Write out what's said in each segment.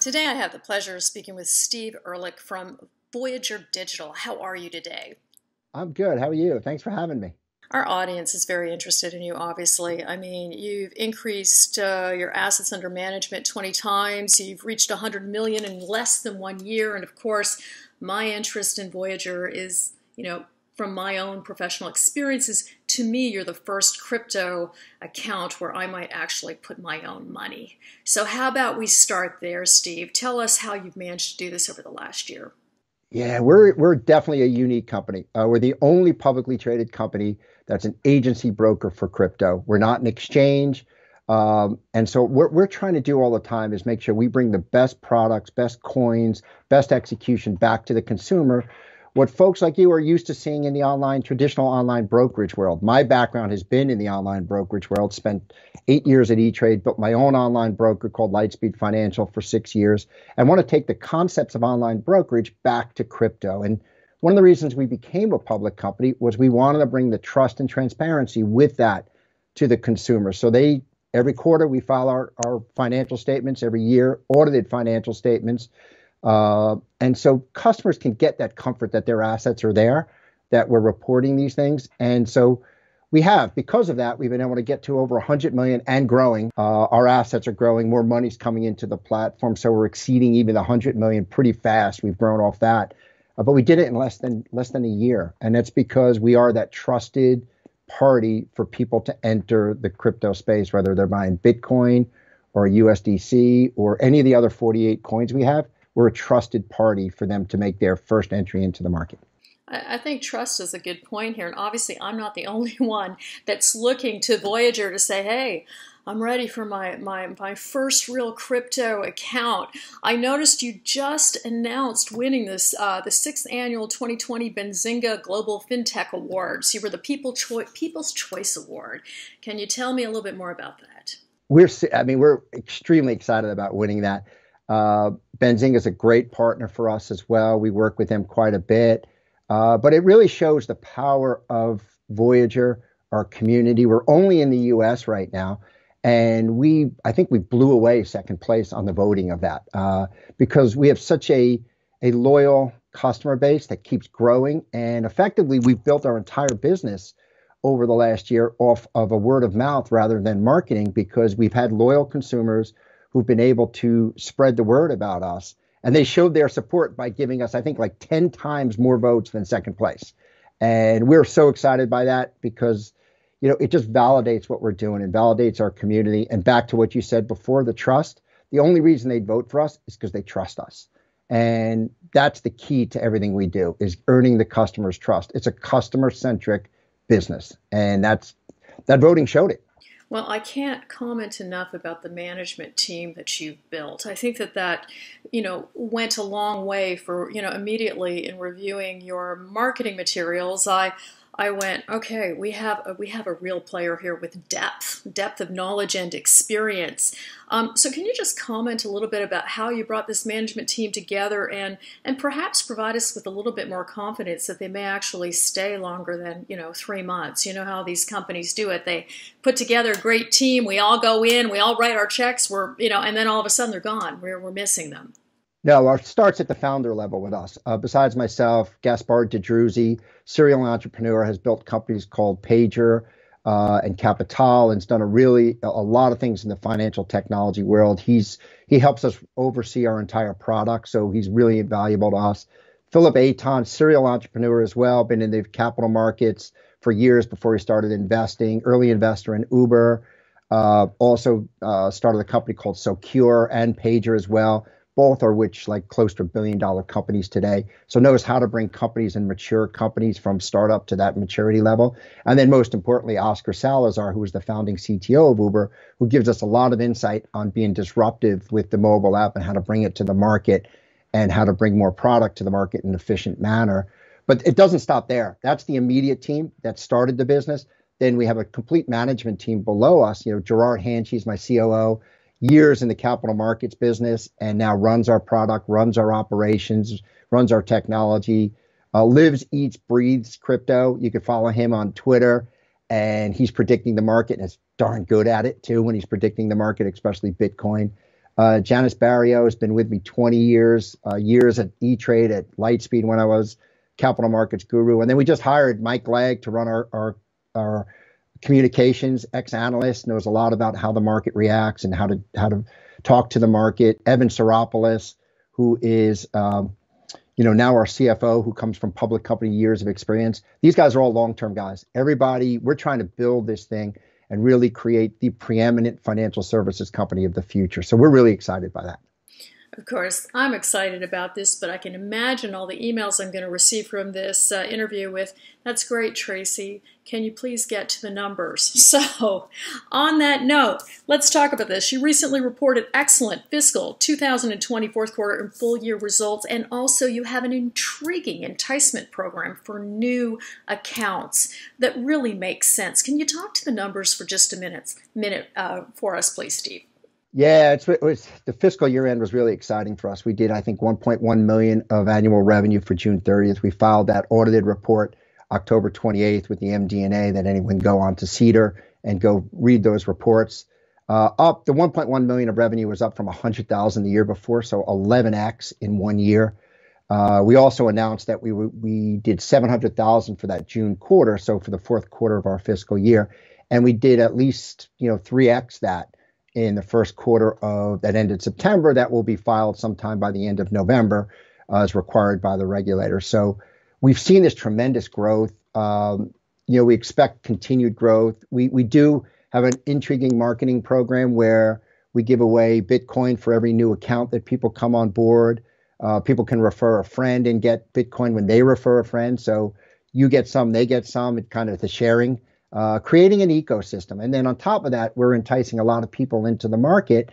Today, I have the pleasure of speaking with Steve Ehrlich from Voyager Digital. How are you today? I'm good. How are you? Thanks for having me. Our audience is very interested in you, obviously. I mean, you've increased uh, your assets under management 20 times. You've reached 100 million in less than one year. And of course, my interest in Voyager is, you know, from my own professional experiences, to me, you're the first crypto account where I might actually put my own money. So, how about we start there, Steve? Tell us how you've managed to do this over the last year. Yeah, we're we're definitely a unique company. Uh, we're the only publicly traded company that's an agency broker for crypto. We're not an exchange. Um, and so what we're trying to do all the time is make sure we bring the best products, best coins, best execution back to the consumer what folks like you are used to seeing in the online traditional online brokerage world. My background has been in the online brokerage world. Spent eight years at E-Trade, built my own online broker called Lightspeed Financial for six years, and want to take the concepts of online brokerage back to crypto. And one of the reasons we became a public company was we wanted to bring the trust and transparency with that to the consumer. So they every quarter we file our, our financial statements every year, audited financial statements uh, and so customers can get that comfort that their assets are there, that we're reporting these things. And so we have, because of that, we've been able to get to over 100 million and growing. Uh, our assets are growing, more money's coming into the platform, so we're exceeding even the 100 million pretty fast. We've grown off that, uh, but we did it in less than less than a year, and that's because we are that trusted party for people to enter the crypto space, whether they're buying Bitcoin or USDC or any of the other 48 coins we have we're a trusted party for them to make their first entry into the market. I think trust is a good point here. And obviously, I'm not the only one that's looking to Voyager to say, hey, I'm ready for my, my, my first real crypto account. I noticed you just announced winning this uh, the sixth annual 2020 Benzinga Global FinTech Awards. You were the People People's Choice Award. Can you tell me a little bit more about that? We're I mean we're extremely excited about winning that. Uh, Benzinga is a great partner for us as well. We work with them quite a bit. Uh, but it really shows the power of Voyager, our community. We're only in the US right now. And we, I think we blew away second place on the voting of that uh, because we have such a, a loyal customer base that keeps growing. And effectively, we've built our entire business over the last year off of a word of mouth rather than marketing because we've had loyal consumers who've been able to spread the word about us. And they showed their support by giving us, I think, like 10 times more votes than second place. And we're so excited by that because, you know, it just validates what we're doing and validates our community. And back to what you said before the trust, the only reason they'd vote for us is because they trust us. And that's the key to everything we do is earning the customer's trust. It's a customer centric business. And that's that voting showed it. Well, I can't comment enough about the management team that you've built. I think that that, you know, went a long way for, you know, immediately in reviewing your marketing materials. I I went, okay, we have a, we have a real player here with depth, depth of knowledge and experience. Um, so, can you just comment a little bit about how you brought this management team together, and and perhaps provide us with a little bit more confidence that they may actually stay longer than you know three months? You know how these companies do it; they put together a great team, we all go in, we all write our checks, we're you know, and then all of a sudden they're gone. We're we're missing them. No, it starts at the founder level with us. Uh, besides myself, Gaspard de Dreuzy, serial entrepreneur, has built companies called Pager uh, and Capital, and has done a really a lot of things in the financial technology world. He's he helps us oversee our entire product, so he's really valuable to us. Philip Eytan, serial entrepreneur as well, been in the capital markets for years before he started investing. Early investor in Uber. Uh, also uh, started a company called Socure and Pager as well both are which like close to a billion dollar companies today. So knows how to bring companies and mature companies from startup to that maturity level. And then most importantly, Oscar Salazar, who is the founding CTO of Uber, who gives us a lot of insight on being disruptive with the mobile app and how to bring it to the market and how to bring more product to the market in an efficient manner. But it doesn't stop there. That's the immediate team that started the business. Then we have a complete management team below us. You know, Gerard Hanshe's my COO years in the capital markets business and now runs our product, runs our operations, runs our technology, uh, lives, eats, breathes crypto. You can follow him on Twitter, and he's predicting the market and has darn good at it too when he's predicting the market, especially Bitcoin. Uh, Janice Barrilleaux has been with me 20 years, uh, years at E Trade, at Lightspeed when I was capital markets guru. And then we just hired Mike Legg to run our, our, our communications ex analyst, knows a lot about how the market reacts and how to, how to talk to the market. Evan Psaropoulos, who is, um, you know, now our CFO, who comes from public company years of experience. These guys are all long term guys. Everybody, we're trying to build this thing and really create the preeminent financial services company of the future. So we're really excited by that. Of course, I'm excited about this, but I can imagine all the emails I'm going to receive from this uh, interview with, that's great, Tracy. Can you please get to the numbers? So, on that note, let's talk about this. You recently reported excellent fiscal 2020 fourth quarter and full year results, and also you have an intriguing enticement program for new accounts that really makes sense. Can you talk to the numbers for just a minute, minute uh, for us, please, Steve? Yeah, it's, it was the fiscal year end was really exciting for us. We did, I think, 1.1 million of annual revenue for June 30th. We filed that audited report October 28th with the MD&A that anyone go on to SEDAR and go read those reports. Uh, up the 1.1 million of revenue was up from 100,000 the year before, so 11x in one year. Uh, we also announced that we we did 700,000 for that June quarter, so for the fourth quarter of our fiscal year, and we did at least you know 3x that in the first quarter of that ended September. That will be filed sometime by the end of November, uh, as required by the regulator. So we've seen this tremendous growth. Um, you know, we expect continued growth. We we do have an intriguing marketing program where we give away Bitcoin for every new account that people come on board. Uh, people can refer a friend and get Bitcoin when they refer a friend. So you get some, they get some. It kind of the sharing uh, creating an ecosystem. And then on top of that, we're enticing a lot of people into the market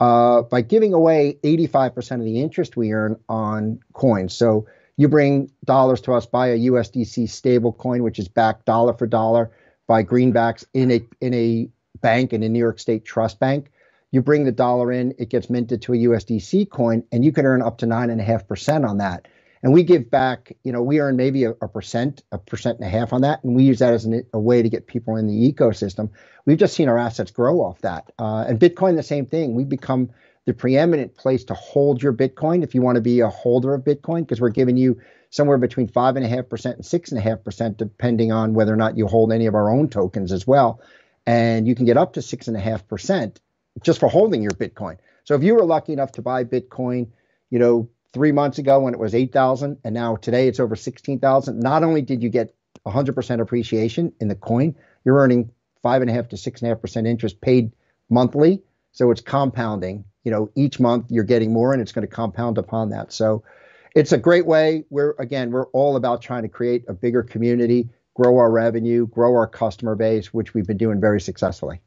uh, by giving away 85% of the interest we earn on coins. So you bring dollars to us, buy a USDC stable coin, which is backed dollar for dollar by greenbacks in a in a bank in a New York State trust bank. You bring the dollar in, it gets minted to a USDC coin, and you can earn up to nine and a half percent on that and we give back you know we earn maybe a, a, percent a percent and a half on that. And we use that as an, a way to get people in the ecosystem. We've just seen our assets grow off that. Uh, and bitcoin the same thing. We've become the preeminent place to hold your bitcoin if you want to be a holder of bitcoin because we're giving you somewhere between five and a half percent and six and a half percent depending on whether or not you hold any of our own tokens as well. And you can get up to six and a half percent just for holding your bitcoin. So if you were lucky enough to buy bitcoin you know three months ago when it was 8,000 and now today it's over 16,000. Not only did you get 100% appreciation in the coin, you're earning five and a half to six and a half percent interest paid monthly. So it's compounding. You know, each month you're getting more and it's going to compound upon that. So it's a great way. We're again, we're all about trying to create a bigger community, grow our revenue, grow our customer base, which we've been doing very successfully.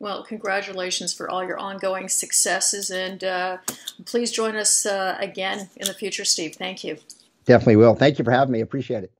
Well, congratulations for all your ongoing successes, and uh, please join us uh, again in the future, Steve. Thank you. Definitely will. Thank you for having me. Appreciate it.